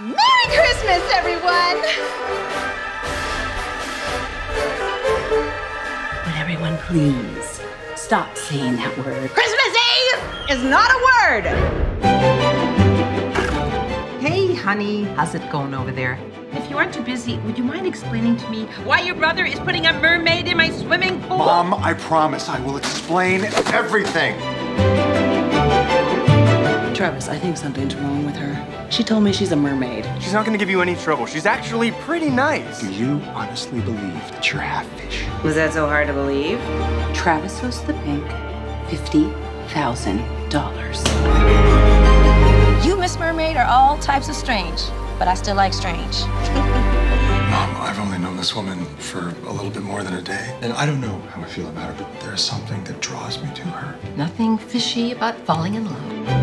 Merry Christmas, everyone! Would everyone please stop saying that word? Christmas Eve is not a word! Hey, honey, how's it going over there? If you aren't too busy, would you mind explaining to me why your brother is putting a mermaid in my swimming pool? Mom, I promise I will explain everything. Travis, I think something's wrong with her. She told me she's a mermaid. She's not gonna give you any trouble. She's actually pretty nice. Do you honestly believe that you're half fish? Was that so hard to believe? Travis goes to the bank, $50,000. You, Miss Mermaid, are all types of strange, but I still like strange. Mom, I've only known this woman for a little bit more than a day, and I don't know how I feel about her, but there's something that draws me to her. Nothing fishy about falling in love.